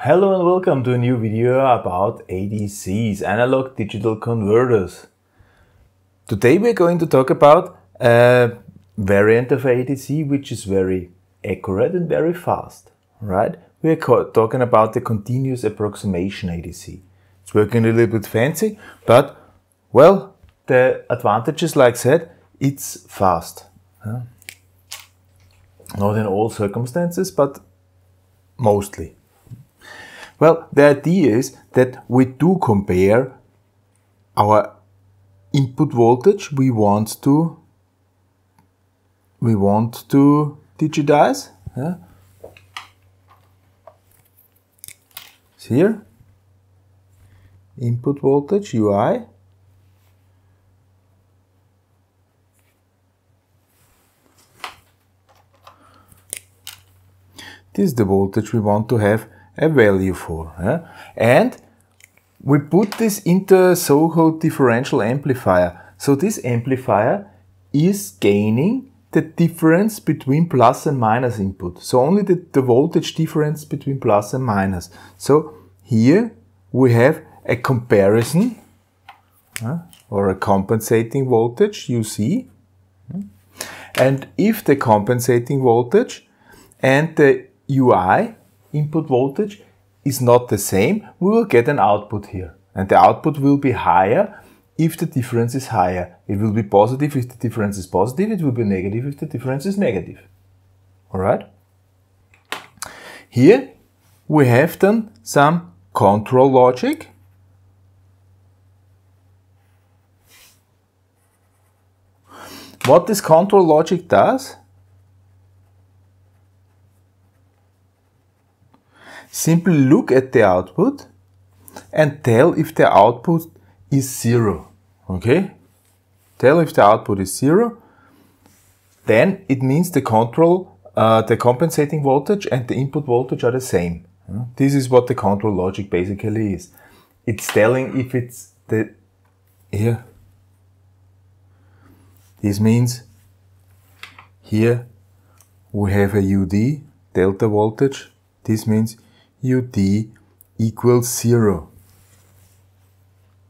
Hello and welcome to a new video about ADCs, analog digital converters. Today we're going to talk about a variant of ADC which is very accurate and very fast, right? We're talking about the continuous approximation ADC. It's working a little bit fancy, but well, the advantages, like said, it's fast. Huh? Not in all circumstances, but mostly. Well, the idea is that we do compare our input voltage we want to we want to digitize. Yeah. Here, input voltage UI This is the voltage we want to have a value for. And we put this into a so-called differential amplifier. So this amplifier is gaining the difference between plus and minus input. So only the, the voltage difference between plus and minus. So here we have a comparison uh, or a compensating voltage, you see. And if the compensating voltage and the UI, input voltage, is not the same, we will get an output here. And the output will be higher if the difference is higher. It will be positive if the difference is positive, it will be negative if the difference is negative. Alright? Here we have then some control logic. What this control logic does Simply look at the output and tell if the output is zero. Okay? Tell if the output is zero. Then it means the control, uh, the compensating voltage and the input voltage are the same. This is what the control logic basically is. It's telling if it's the here. This means here we have a UD delta voltage. This means ud equals zero.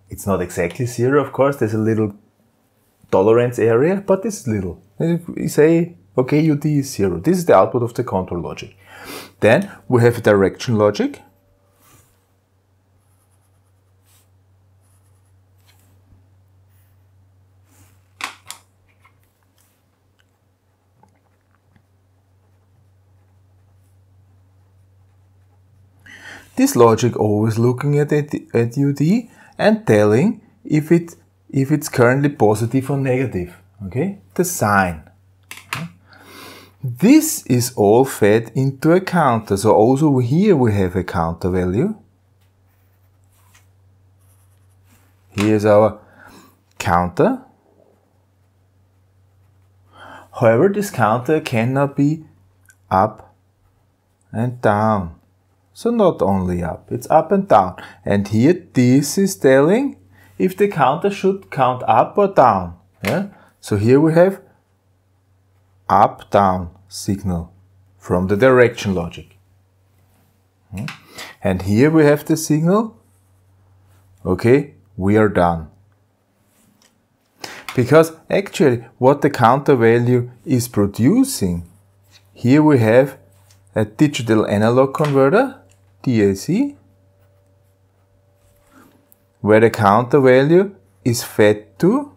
It's not exactly zero, of course, there's a little tolerance area, but it's little. We say, okay, ud is zero. This is the output of the control logic. Then we have a direction logic. This logic always looking at, it, at UD and telling if it if it's currently positive or negative. Okay, the sign. This is all fed into a counter. So also here we have a counter value. Here's our counter. However, this counter cannot be up and down. So not only up, it's up and down. And here this is telling if the counter should count up or down. Yeah? So here we have up down signal from the direction logic. Hmm? And here we have the signal. Okay, we are done. Because actually what the counter value is producing, here we have a digital analog converter DAC, where the counter value is fed to,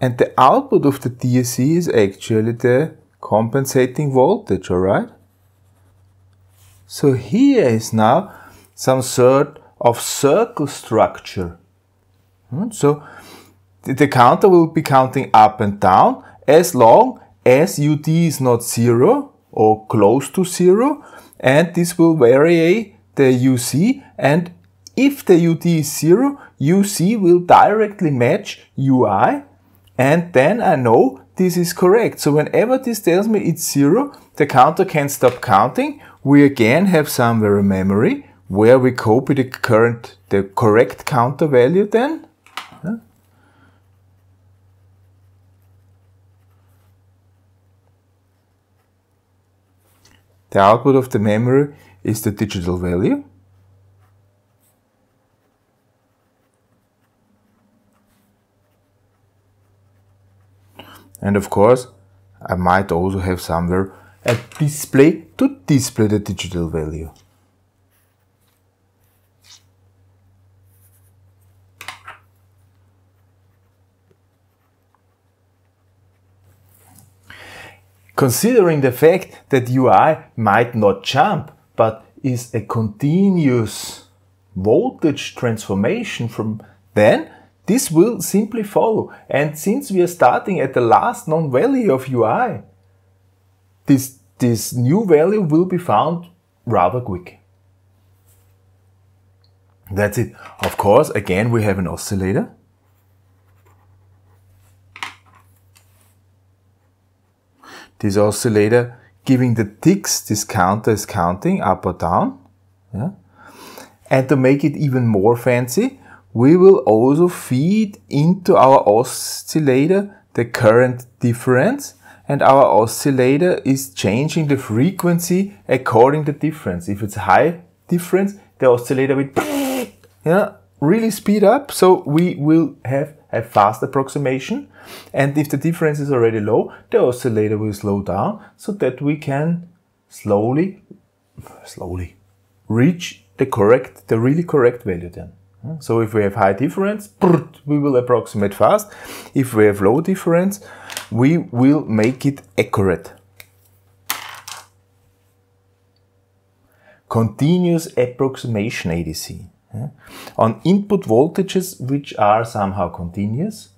and the output of the DAC is actually the compensating voltage, alright? So here is now some sort of circle structure. Hmm? So the counter will be counting up and down as long as UD is not zero or close to zero and this will vary the UC and if the UD is 0, UC will directly match UI and then I know this is correct. So whenever this tells me it's 0, the counter can stop counting. We again have somewhere a memory where we copy the current, the correct counter value then. The output of the memory is the digital value. And of course, I might also have somewhere a display to display the digital value. Considering the fact that UI might not jump, but is a continuous voltage transformation from then, this will simply follow. And since we are starting at the last known value of UI, this, this new value will be found rather quick. That's it. Of course, again, we have an oscillator. This oscillator giving the ticks this counter is counting up or down. Yeah? And to make it even more fancy, we will also feed into our oscillator the current difference and our oscillator is changing the frequency according to difference. If it's high difference, the oscillator will yeah, really speed up. So we will have a fast approximation. And if the difference is already low, the oscillator will slow down so that we can slowly, slowly reach the correct, the really correct value then. So if we have high difference, we will approximate fast. If we have low difference, we will make it accurate. Continuous approximation ADC. On input voltages which are somehow continuous,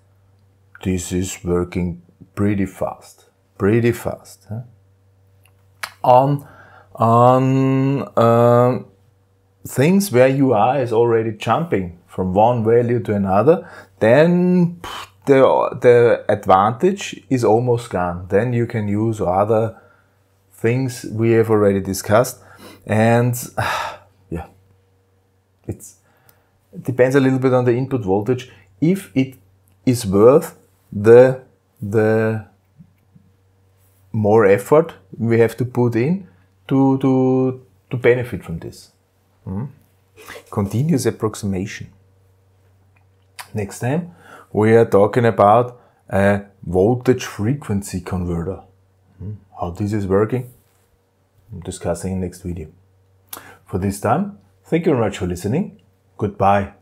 this is working pretty fast, pretty fast. On, on uh, things where UI is already jumping from one value to another, then the, the advantage is almost gone. Then you can use other things we have already discussed. And yeah, it's, it depends a little bit on the input voltage. If it is worth the, the more effort we have to put in to, to, to benefit from this. Hmm? Continuous approximation. Next time we are talking about a voltage frequency converter. Hmm? How this is working, I'm discussing in next video. For this time, thank you very much for listening. Goodbye.